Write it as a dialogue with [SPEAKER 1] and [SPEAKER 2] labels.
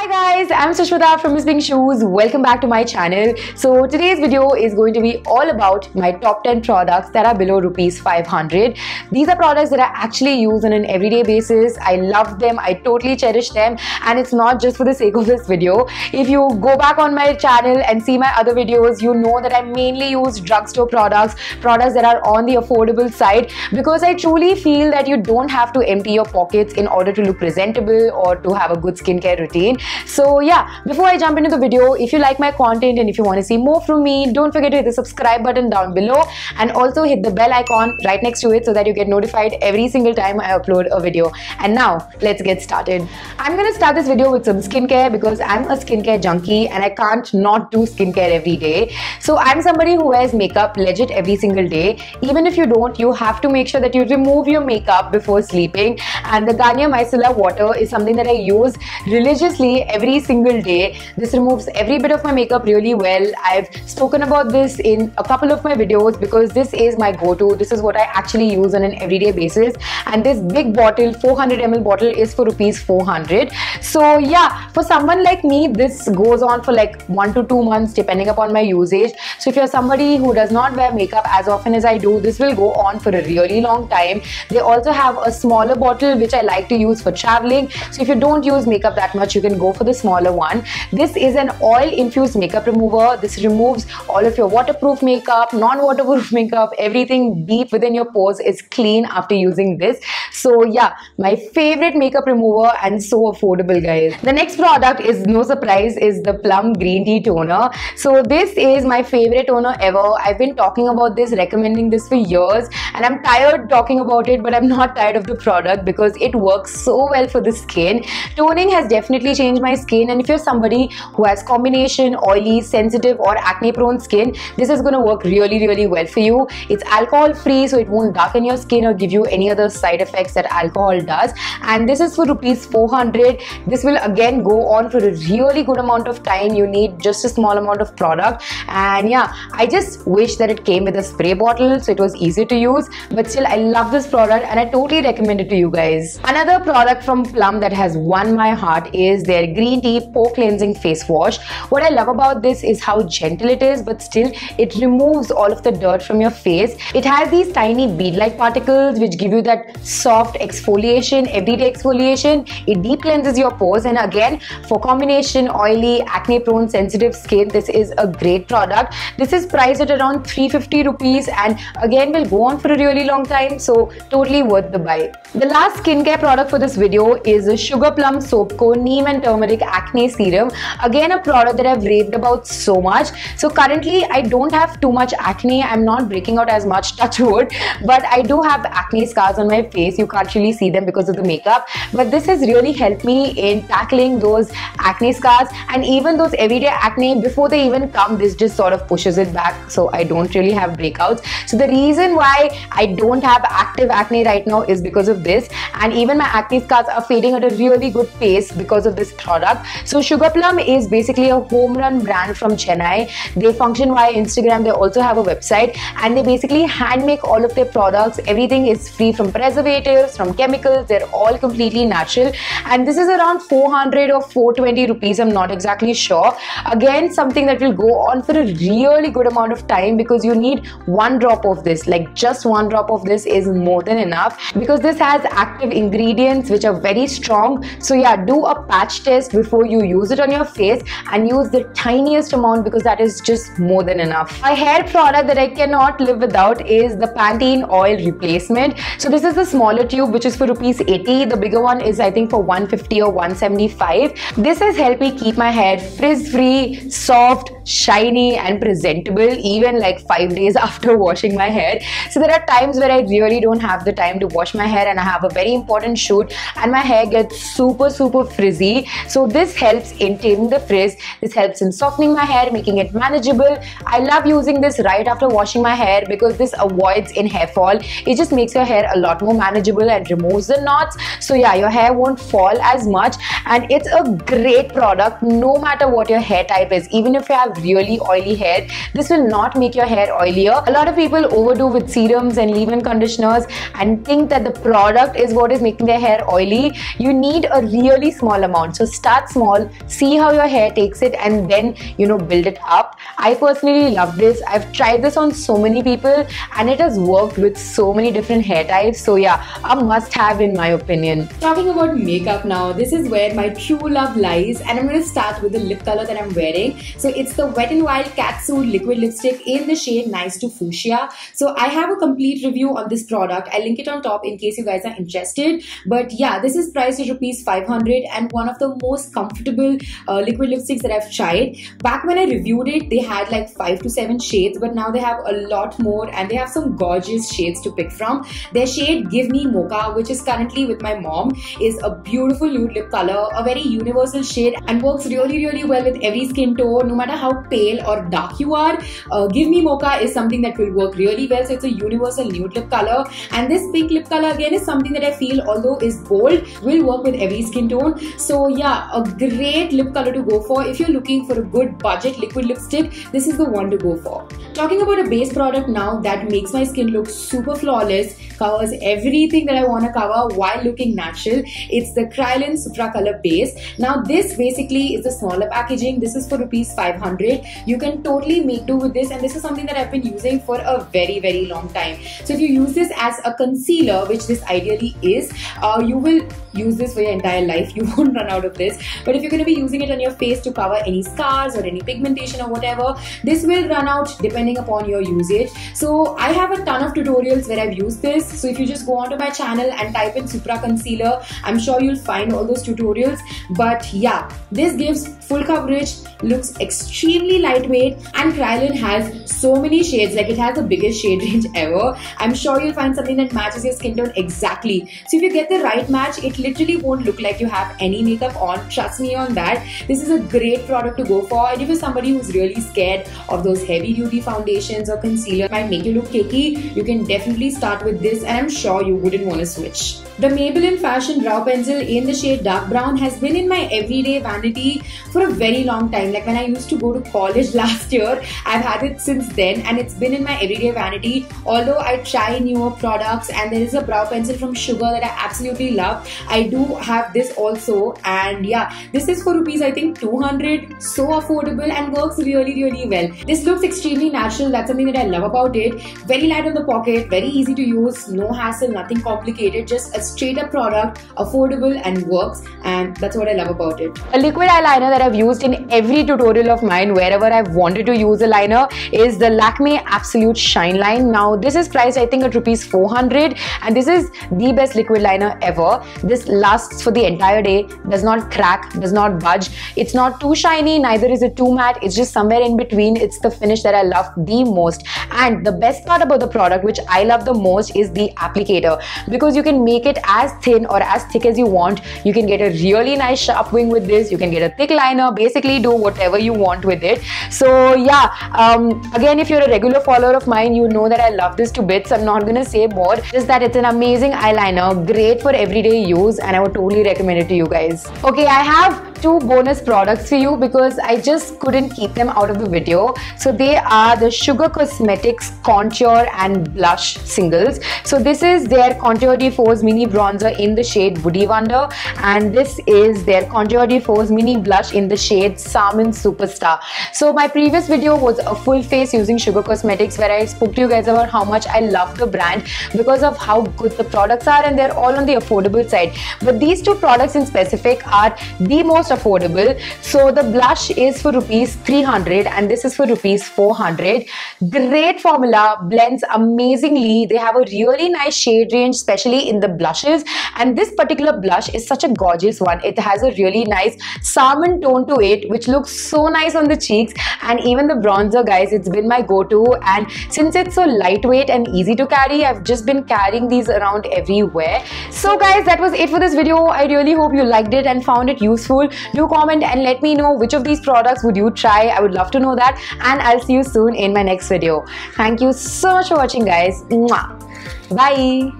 [SPEAKER 1] Hi guys, I'm Sushmita from Miss Shoes. Welcome back to my channel. So today's video is going to be all about my top 10 products that are below rupees 500. These are products that I actually use on an everyday basis. I love them. I totally cherish them and it's not just for the sake of this video. If you go back on my channel and see my other videos, you know that I mainly use drugstore products, products that are on the affordable side because I truly feel that you don't have to empty your pockets in order to look presentable or to have a good skincare routine. So yeah, before I jump into the video, if you like my content and if you want to see more from me, don't forget to hit the subscribe button down below and also hit the bell icon right next to it so that you get notified every single time I upload a video. And now, let's get started. I'm gonna start this video with some skincare because I'm a skincare junkie and I can't not do skincare every day. So I'm somebody who wears makeup legit every single day. Even if you don't, you have to make sure that you remove your makeup before sleeping. And the Garnier Micellar water is something that I use religiously every single day. This removes every bit of my makeup really well. I've spoken about this in a couple of my videos because this is my go-to. This is what I actually use on an everyday basis. And this big bottle, 400 ml bottle is for rupees 400. So yeah, for someone like me, this goes on for like one to two months depending upon my usage. So if you're somebody who does not wear makeup as often as I do, this will go on for a really long time. They also have a smaller bottle which I like to use for traveling. So if you don't use makeup that much, you can go for the smaller one. This is an oil infused makeup remover. This removes all of your waterproof makeup, non-waterproof makeup, everything deep within your pores is clean after using this. So yeah, my favorite makeup remover and so affordable guys. The next product is no surprise is the Plum Green Tea Toner. So this is my favorite toner ever. I've been talking about this, recommending this for years and I'm tired talking about it but I'm not tired of the product because it works so well for the skin. Toning has definitely changed my skin and if you're somebody who has combination oily, sensitive or acne prone skin, this is going to work really really well for you. It's alcohol free so it won't darken your skin or give you any other side effects that alcohol does and this is for rupees 400. This will again go on for a really good amount of time. You need just a small amount of product and yeah, I just wish that it came with a spray bottle so it was easy to use but still I love this product and I totally recommend it to you guys. Another product from Plum that has won my heart is their green tea pore cleansing face wash. What I love about this is how gentle it is but still it removes all of the dirt from your face. It has these tiny bead-like particles which give you that soft exfoliation, everyday exfoliation. It deep cleanses your pores and again for combination oily, acne prone, sensitive skin this is a great product. This is priced at around 350 rupees and again will go on for a really long time so totally worth the buy. The last skincare product for this video is a Sugar Plum Soap Co Neem and Turmeric Acne Serum. Again a product that I've raved about so much. So currently I don't have too much acne. I'm not breaking out as much touch wood but I do have acne scars on my face. You can't really see them because of the makeup but this has really helped me in tackling those acne scars and even those everyday acne before they even come this just sort of pushes it back so I don't really have breakouts. So the reason why I don't have active acne right now is because of this and even my acne scars are fading at a really good pace because of this product. So Sugar Plum is basically a home run brand from Chennai. They function via Instagram. They also have a website and they basically hand make all of their products. Everything is free from preservatives, from chemicals. They're all completely natural and this is around 400 or 420 rupees. I'm not exactly sure. Again, something that will go on for a really good amount of time because you need one drop of this. Like just one drop of this is more than enough because this has active ingredients which are very strong. So yeah, do a patch before you use it on your face and use the tiniest amount because that is just more than enough. A hair product that I cannot live without is the Pantene oil replacement. So this is the smaller tube which is for rupees 80. The bigger one is I think for 150 or 175. This has helped me keep my hair frizz free, soft, shiny and presentable even like 5 days after washing my hair. So there are times where I really don't have the time to wash my hair and I have a very important shoot and my hair gets super super frizzy. So this helps in taming the frizz. This helps in softening my hair, making it manageable. I love using this right after washing my hair because this avoids in hair fall. It just makes your hair a lot more manageable and removes the knots. So yeah, your hair won't fall as much and it's a great product no matter what your hair type is. Even if you have really oily hair, this will not make your hair oilier. A lot of people overdo with serums and leave-in conditioners and think that the product is what is making their hair oily. You need a really small amount. So start small, see how your hair takes it and then, you know, build it up. I personally love this. I've tried this on so many people and it has worked with so many different hair types. So yeah, a must have in my opinion.
[SPEAKER 2] Talking about makeup now, this is where my true love lies and I'm going to start with the lip color that I'm wearing. So it's the Wet n Wild Catsuit liquid lipstick in the shade Nice to Fuchsia. So I have a complete review on this product. I'll link it on top in case you guys are interested. But yeah, this is priced at rupees 500 and one of the most comfortable uh, liquid lipsticks that I've tried. Back when I reviewed it, they had like 5 to 7 shades but now they have a lot more and they have some gorgeous shades to pick from. Their shade Give Me Mocha which is currently with my mom is a beautiful nude lip color, a very universal shade and works really really well with every skin tone no matter how pale or dark you are. Uh, Give Me Mocha is something that will work really well so it's a universal nude lip color and this pink lip color again is something that I feel although is bold will work with every skin tone. So yeah, a great lip color to go for. If you're looking for a good budget liquid lipstick, this is the one to go for. Talking about a base product now that makes my skin look super flawless, covers everything that I want to cover while looking natural. It's the Kryolan Supra Color Base. Now this basically is the smaller packaging. This is for rupees 500. You can totally make do with this and this is something that I've been using for a very very long time. So if you use this as a concealer, which this ideally is, uh, you will use this for your entire life. You won't run out of this. But if you're going to be using it on your face to cover any scars or any pigmentation or whatever, this will run out depending upon your usage. So I have a ton of tutorials where I've used this. So if you just go onto my channel and type in Supra Concealer, I'm sure you'll find all those tutorials. But yeah, this gives full coverage, looks extremely lightweight and Kryolan has so many shades, like it has the biggest shade range ever. I'm sure you'll find something that matches your skin tone exactly. So if you get the right match, it literally won't look like you have any makeup on. Trust me on that. This is a great product to go for. And if you're somebody who's really scared of those heavy duty foundations or concealer might make you look cakey, you can definitely start with this and I'm sure you wouldn't want to switch. The Maybelline Fashion Brow Pencil in the shade Dark Brown has been in my everyday vanity for a very long time. Like when I used to go to college last year, I've had it since then and it's been in my everyday vanity. Although I try newer products and there is a brow pencil from Sugar that I absolutely love. I do have this also and yeah, this is for rupees I think 200. So affordable and works really really well. This looks extremely natural. That's something that I love about it. Very light on the pocket, very easy to use, no hassle, nothing complicated. Just a straight up product, affordable and works and that's what I love about it.
[SPEAKER 1] A liquid eyeliner that I've used in every tutorial of mine wherever I've wanted to use a liner is the Lakme Absolute Shine Line. Now this is priced I think at rupees 400 and this is the best liquid liner ever. This lasts for the entire day, does not crack, does not budge. It's not too shiny, neither is it too matte. It's just somewhere in between. It's the finish that I love the most. And the best part about the product which I love the most is the applicator because you can make it as thin or as thick as you want. You can get a really nice sharp wing with this. You can get a thick liner, basically do whatever you want with it. So yeah, um, again, if you're a regular follower of mine, you know that I love this to bits. I'm not gonna say more. Just that it's an amazing eyeliner, great for everyday use, and I would totally recommend it to you guys. Okay, I have two bonus products for you because I just couldn't keep them out of the video. So they are the Sugar Cosmetics Contour and Blush Singles. So this is their Contour de Force Mini Bronzer in the shade Woody Wonder and this is their Contour de Force Mini Blush in the shade Salmon Superstar. So my previous video was a full face using Sugar Cosmetics where I spoke to you guys about how much I love the brand because of how good the products are and they're all on the affordable side. But these two products in specific are the most affordable. So the blush is for rupees 300 and this is for rupees 400. Great formula, blends amazingly. They have a really nice shade range, especially in the blushes. And this particular blush is such a gorgeous one. It has a really nice salmon tone to it, which looks so nice on the cheeks. And even the bronzer, guys, it's been my go-to. And since it's so lightweight and easy to carry, I've just been carrying these around everywhere. So guys, that was it for this video. I really hope you liked it and found it useful do comment and let me know which of these products would you try. I would love to know that. And i'll see you soon in my next video. Thank you so much for watching guys. Bye